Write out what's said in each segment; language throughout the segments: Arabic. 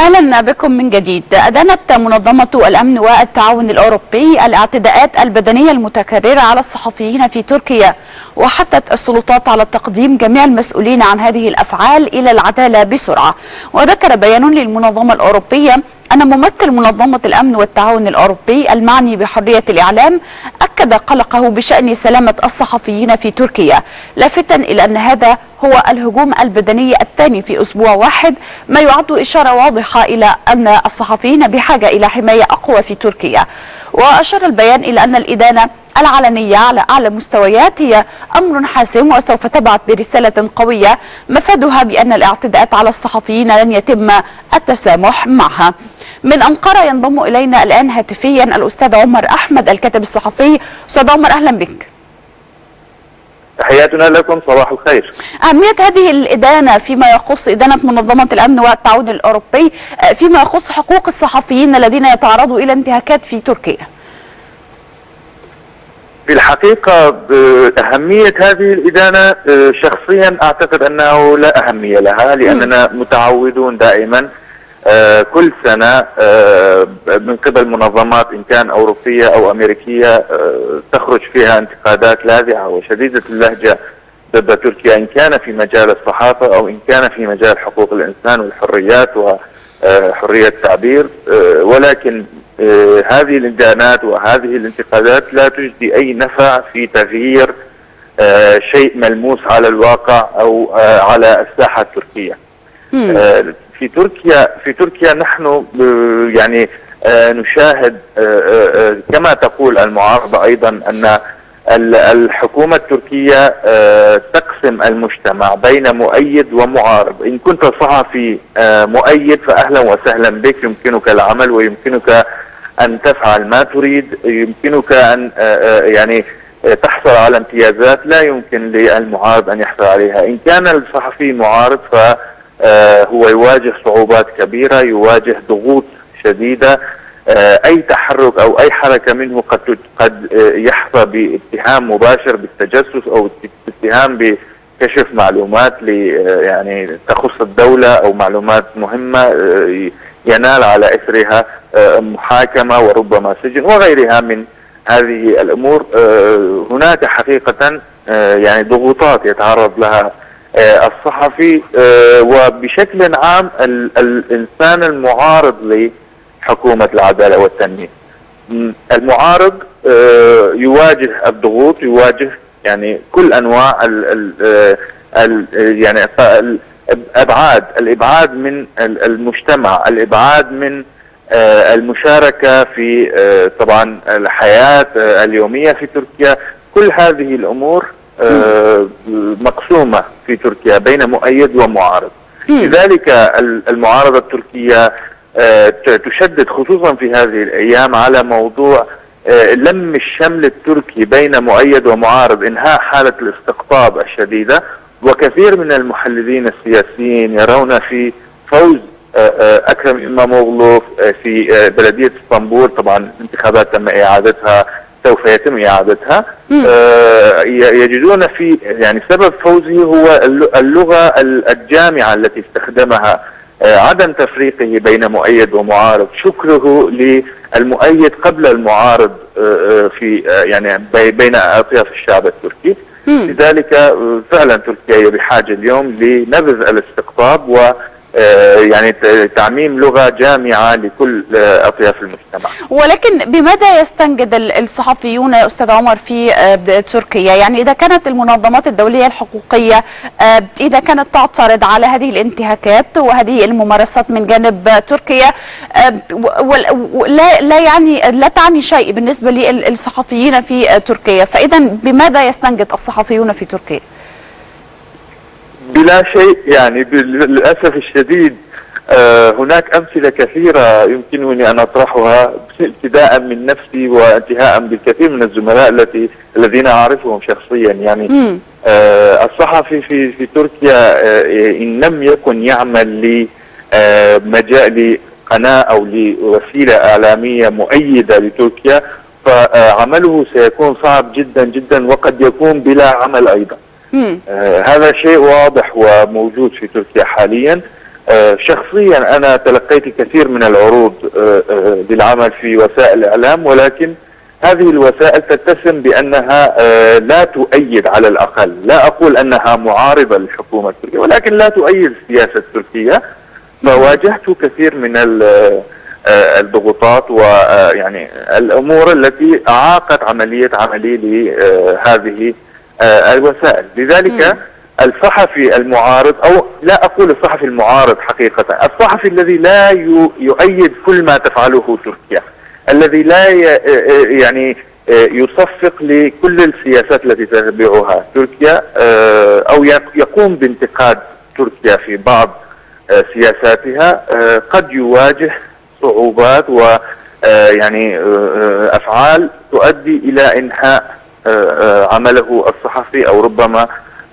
أهلا بكم من جديد. أدانت منظمة الأمن والتعاون الأوروبي الاعتداءات البدنية المتكررة على الصحفيين في تركيا وحثت السلطات على تقديم جميع المسؤولين عن هذه الأفعال إلى العدالة بسرعة. وذكر بيان للمنظمة الأوروبية أن ممثل منظمة الأمن والتعاون الأوروبي ألمعني بحرية الإعلام أكد قلقه بشأن سلامة الصحفيين في تركيا لافتا إلى أن هذا هو الهجوم البدني الثاني في أسبوع واحد ما يعد إشارة واضحة إلى أن الصحفيين بحاجة إلى حماية أقوى في تركيا. وأشار البيان إلى أن الإدانة العلنية على أعلى مستويات هي أمر حاسم وسوف تبعث برسالة قوية مفادها بأن الاعتداءات على الصحفيين لن يتم التسامح معها. من أنقرة ينضم إلينا الآن هاتفيا الأستاذ عمر أحمد الكاتب الصحفي. أستاذ عمر أهلا بك. تحياتنا لكم صباح الخير. أهمية هذه الإدانة فيما يخص إدانة منظمة الأمن والتعاون الأوروبي فيما يخص حقوق الصحفيين الذين يتعرضوا إلى انتهاكات في تركيا. في الحقيقة أهمية هذه الإدانة شخصيا أعتقد أنه لا أهمية لها لأننا متعودون دائما كل سنة من قبل منظمات إن كان أوروبية أو أمريكية تخرج فيها انتقادات لاذعة وشديدة اللهجة ضد تركيا إن كان في مجال الصحافة أو إن كان في مجال حقوق الإنسان والحريات وحرية التعبير ولكن هذه الإدانات وهذه الانتقادات لا تجدي أي نفع في تغيير شيء ملموس على الواقع أو على الساحة التركية. في تركيا في تركيا نحن يعني نشاهد كما تقول المعارضة أيضا أن الحكومة التركية تقسم المجتمع بين مؤيد ومعارض. إن كنت صحفي مؤيد فأهلا وسهلا بك. يمكنك العمل ويمكنك أن تفعل ما تريد. يمكنك أن يعني تحصل على امتيازات. لا يمكن للمعارض أن يحصل عليها. إن كان الصحفي معارض فهو يواجه صعوبات كبيرة يواجه ضغوط شديدة. أي تحرك أو أي حركة منه قد قد يحظى باتهام مباشر بالتجسس أو اتهام بكشف معلومات يعني تخص الدولة أو معلومات مهمة ينال على إثرها محاكمة وربما سجن وغيرها من هذه الأمور. هناك حقيقة يعني ضغوطات يتعرض لها الصحفي وبشكل عام الإنسان المعارض ل حكومة العدالة والتنمية. المعارض يواجه الضغوط يواجه يعني كل أنواع ال ال يعني الأبعاد الإبعاد من المجتمع الإبعاد من المشاركة في طبعا الحياة اليومية في تركيا. كل هذه الأمور مقسومة في تركيا بين مؤيد ومعارض. لذلك المعارضة التركية تشدد خصوصا في هذه الأيام على موضوع لم الشمل التركي بين مؤيد ومعارض إنهاء حالة الاستقطاب الشديدة. وكثير من المحللين السياسيين يرون في فوز أكرم إماموغلو في بلدية إسطنبول. طبعا انتخابات تم إعادتها. سوف يتم إعادتها. يجدون في يعني سبب فوزه هو اللغة الجامعة التي استخدمها. عدم تفريقه بين مؤيد ومعارض. شكره للمؤيد قبل المعارض في يعني بين أطياف الشعب التركي. لذلك فعلا تركيا هي بحاجة اليوم لنبذ الاستقطاب و يعني تعميم لغة جامعة لكل أطياف المجتمع. ولكن بماذا يستنجد الصحفيون يا أستاذ عمر في تركيا؟ يعني إذا كانت المنظمات الدولية الحقوقية إذا كانت تعترض على هذه الانتهاكات وهذه الممارسات من جانب تركيا لا لا يعني لا تعني شيء بالنسبة للصحفيين في تركيا، فإذا بماذا يستنجد الصحفيون في تركيا؟ بلا شيء يعني للأسف الشديد آه هناك أمثلة كثيرة يمكنني أن أطرحها ابتداء من نفسي وانتهاء بالكثير من الزملاء التي الذين أعرفهم شخصيا يعني آه الصحفي في في تركيا آه إن لم يكن يعمل لمجال لقناة أو لوسيلة إعلامية مؤيدة لتركيا فعمله سيكون صعب جدا جدا وقد يكون بلا عمل أيضا. آه هذا شيء واضح وموجود في تركيا حاليا. آه، شخصيا أنا تلقيت كثير من العروض آه، بالعمل في وسائل الإعلام ولكن هذه الوسائل تتسم بأنها لا تؤيد على الأقل، لا أقول أنها معارضة للحكومة التركية ولكن لا تؤيد السياسة التركيه فواجهت كثير من ال- الضغوطات ويعني الأمور التي أعاقت عملية عملي لهذه الوسائل، لذلك الصحفي المعارض أو لا أقول الصحفي المعارض حقيقة، الصحفي الذي لا يؤيد كل ما تفعله تركيا، الذي لا ي- يعني يصفق لكل السياسات التي تتبعها تركيا آه، يق- يقوم بانتقاد تركيا في بعض آه، سياساتها آه، قد يواجه صعوبات و آه، يعني آه، أفعال تؤدي آه، آه، عمله الصحفي أو ربما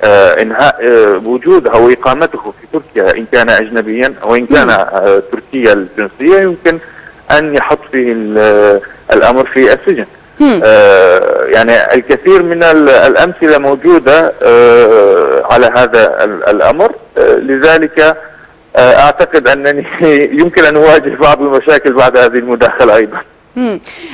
آه، إنهاء آه، وجوده أو إقامته في تركيا إن كان اجنبيا أو إن كان آه، تركيا الجنسية يمكن أن يحط فيه ال- الأمر في السجن. آه، يعني الكثير من ال- الأمثلة موجودة آه، على هذا ال- الأمر آه، لذلك آه، أعتقد أنني يمكن أن أواجه بعض المشاكل بعد هذه المداخلة أيضا.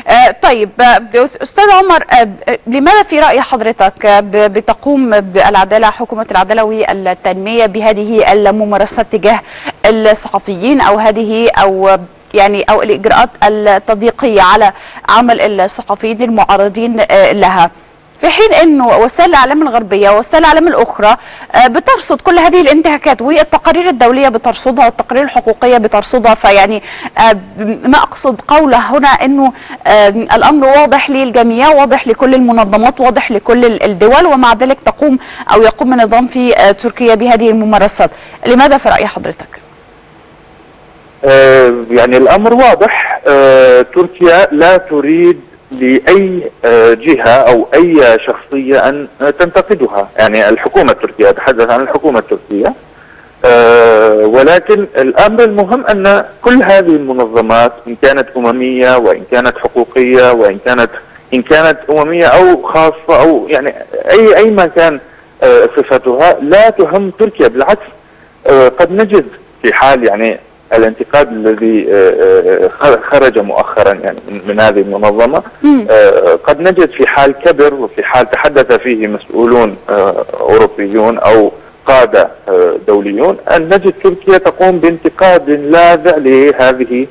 آه طيب آه، أستاذ عمر آه لماذا في رأي حضرتك بتقوم بالعدالة حكومة العدالة والتنمية بهذه الممارسات تجاه الصحفيين أو هذه أو يعني أو الإجراءات التضييقية على عمل الصحفيين المعارضين لها؟ في حين إنه وسائل الإعلام الغربية ووسائل الإعلام الأخرى آه، بترصد كل هذه الانتهاكات والتقارير الدولية بترصدها والتقارير الحقوقية بترصدها. فيعني آه، ما أقصد قوله هنا إنه آه، الأمر واضح للجميع واضح لكل المنظمات واضح لكل ال- الدول ومع ذلك تقوم أو يقوم النظام في تركيا بهذه الممارسات. لماذا في رأي حضرتك؟ يعني الأمر واضح. تركيا لا تريد لأي آه، جهة أو أي شخصية أن تنتقدها، يعني الحكومة التركية أتحدث عن الحكومة التركية. آه، ولكن الأمر المهم أن كل هذه المنظمات إن كانت أممية وإن كانت حقوقية وإن كانت إن كانت أممية أو خاصة أو يعني أي أي ما كان آه، صفتها لا تهم تركيا. بالعكس قد نجد في حال يعني الانتقاد الذي آه، آه، خرج مؤخرا يعني من- هذه المنظمة. آه، قد نجد في حال كبر وفي حال تحدث فيه مسؤولون آه، أوروبيون أو قادة آه، دوليون أن نجد تركيا تقوم بانتقاد لاذع لهذه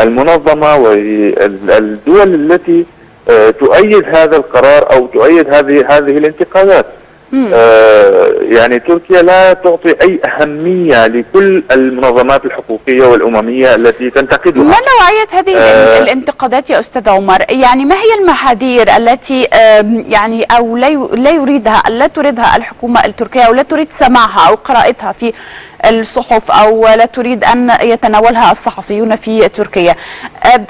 المنظمة والدول التي آه، تؤيد هذا القرار أو تؤيد هذه هذه الانتقادات. آه، يعني تركيا لا تعطي أي أهمية لكل المنظمات الحقوقية والأممية التي تنتقدها. ما نوعية هذه آه. ال- الانتقادات يا أستاذ عمر يعني ما هي المحاذير التي يعني أو لا يريدها لا تريدها الحكومة التركية أو لا تريد سماعها أو قراءتها في الصحف أو لا تريد أن يتناولها الصحفيون في تركيا.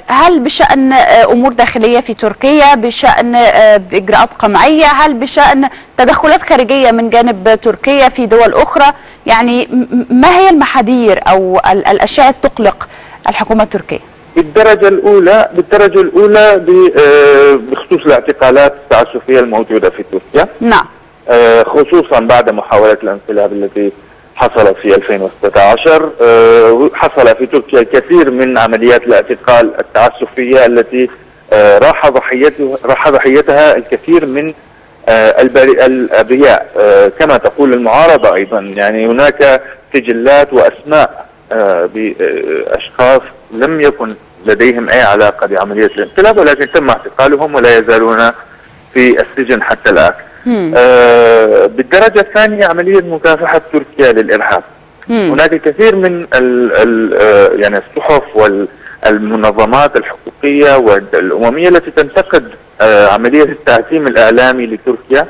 هل بشأن آه، أمور داخلية في تركيا بشأن آه، إجراءات قمعية هل بشأن تدخلات خارجية من جانب تركيا في دول أخرى؟ يعني ما هي المحاذير أو ال- الأشياء التي تقلق الحكومة التركية؟ بالدرجة الأولى بالدرجة الأولى آه، بخصوص الاعتقالات التعسفية الموجودة في تركيا. نعم. خصوصا بعد محاولة الانقلاب التي حصلت في 2016 آه، حصل في تركيا الكثير من عمليات الاعتقال التعسفية التي آه، راح ضحيته راح ضحيتها الكثير من آه، الأبرياء. كما تقول المعارضة أيضا. يعني هناك سجلات وأسماء بأشخاص لم يكن لديهم أي علاقة بعملية الانقلاب ولكن تم اعتقالهم ولا يزالون في السجن حتى الآن. آه، بالدرجة الثانية عملية مكافحة تركيا للإرهاب. هناك الكثير من ال ال آه، يعني الصحف والمنظمات الحقوقية والأممية التي تنتقد آه، عملية التعتيم الإعلامي لتركيا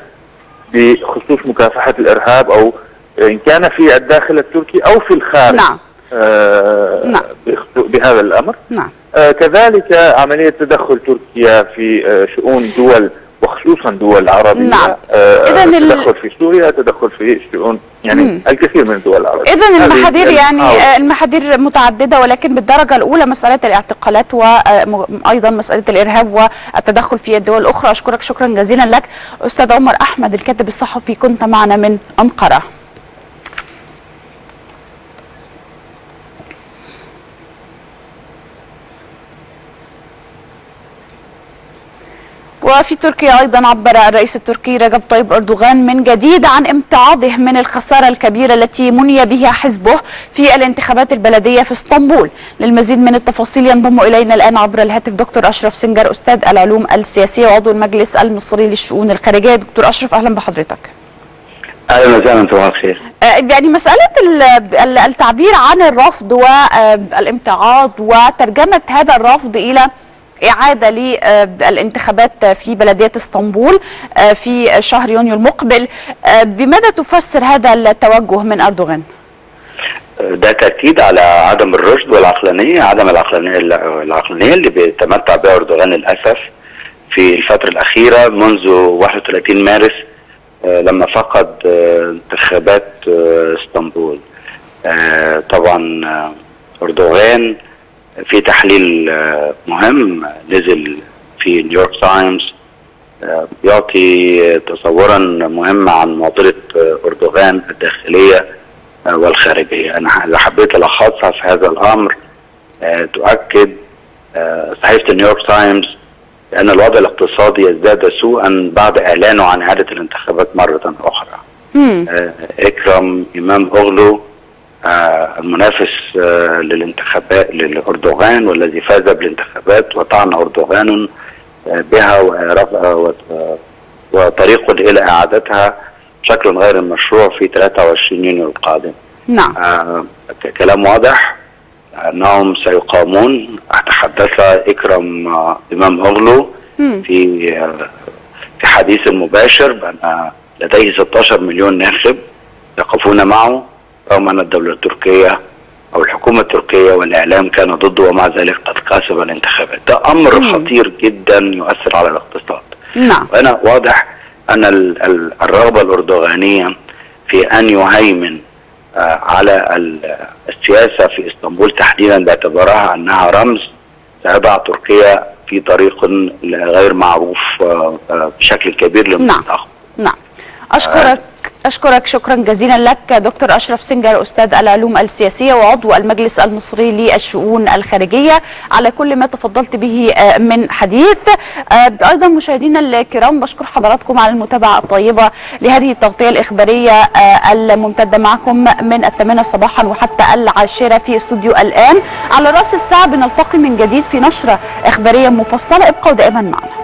بخصوص مكافحة الإرهاب أو إن كان في الداخل التركي أو في الخارج. نعم. آه، نعم. بهذا الأمر. نعم. آه، كذلك عملية تدخل تركيا في آه، شؤون دول وخصوصا دول عربية نعم. آه، إذن ال- تدخل في سوريا تدخل في شؤون يعني مم. الكثير من الدول العربية إذا هذه المحاذير يعني المحاور. آه، المحاذير متعددة ولكن بالدرجة الأولى مسألة الاعتقالات وأيضا مسألة الإرهاب والتدخل في الدول الأخرى أشكرك شكرا جزيلا لك أستاذ عمر أحمد الكاتب الصحفي كنت معنا من أنقرة وفي تركيا أيضا عبر الرئيس التركي رجب طيب أردوغان من جديد عن امتعاضه من الخسارة الكبيرة التي مني بها حزبه في الانتخابات البلدية في اسطنبول. للمزيد من التفاصيل ينضم إلينا الآن عبر الهاتف دكتور أشرف سنجر أستاذ العلوم السياسية وعضو المجلس المصري للشؤون الخارجية. دكتور أشرف أهلا بحضرتك. أهلا وسهلا صباح الخير. يعني مسألة التعبير عن الرفض والامتعاض وترجمة هذا الرفض إلى إعادة للانتخابات في بلدية إسطنبول في شهر يونيو المقبل بماذا تفسر هذا التوجه من أردوغان؟ ده تأكيد على عدم الرشد والعقلانية عدم العقلانية العقلانية اللي بيتمتع بها أردوغان للأسف في الفترة الأخيرة منذ 31 مارس لما فقد انتخابات إسطنبول طبعا أردوغان في تحليل مهم نزل في نيويورك تايمز يعطي تصورا مهما عن معضلة أردوغان الداخلية والخارجية. أنا اللي حبيت ألخصها في هذا الأمر تؤكد صحيفة نيويورك تايمز لأن الوضع الاقتصادي يزداد سوءا بعد إعلانه عن إعادة الانتخابات مرة أخرى. إكرم إمام أغلو آه المنافس آه للانتخابات لأردوغان والذي فاز بالانتخابات وطعن أردوغان آه بها وطريق إلى إعادتها بشكل غير مشروع في 23 يونيو القادم. نعم. كلام واضح أنهم سيقامون. تحدث إكرم إمام أغلو في في حديث مباشر بأن لديه 16 مليون ناخب يقفون معه. رغم أن الدولة التركية أو الحكومة التركية والإعلام كان ضده ومع ذلك قد كسب الانتخابات. ده أمر مم. خطير جدا يؤثر على الاقتصاد. نعم. وهنا واضح أن الرغبة الأردوغانية في أن يهيمن آه على السياسة في إسطنبول تحديدا باعتبارها أنها رمز سيضع تركيا في طريق غير معروف آه آه بشكل كبير للمنطقه نعم. نعم. أشكرك. أشكرك شكرا جزيلا لك دكتور أشرف سنجر أستاذ العلوم السياسية وعضو المجلس المصري للشؤون الخارجية. على كل ما تفضلت به من حديث. أيضا مشاهدينا الكرام بشكر حضراتكم على المتابعة الطيبة لهذه التغطية الإخبارية الممتدة معكم من الثامنة صباحا وحتى العاشرة في استوديو الآن. على رأس الساعة بنلتقي من جديد في نشرة إخبارية مفصلة. ابقوا دائما معنا.